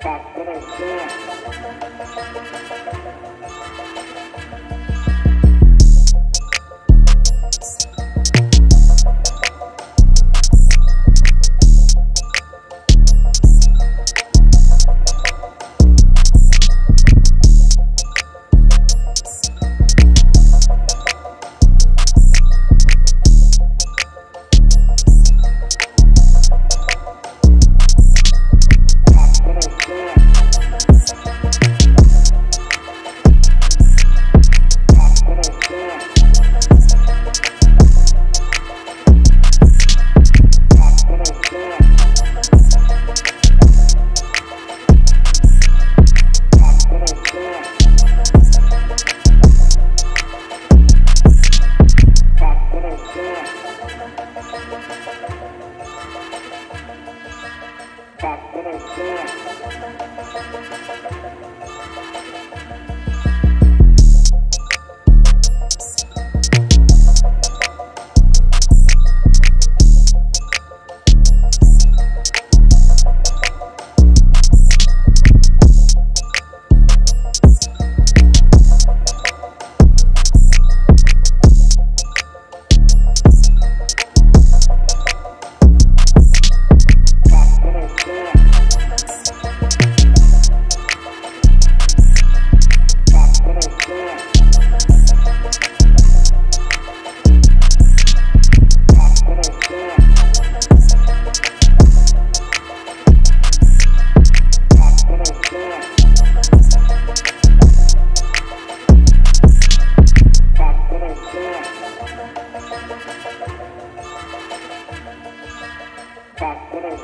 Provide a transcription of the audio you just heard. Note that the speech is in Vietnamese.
Back to the that little kid. Back to the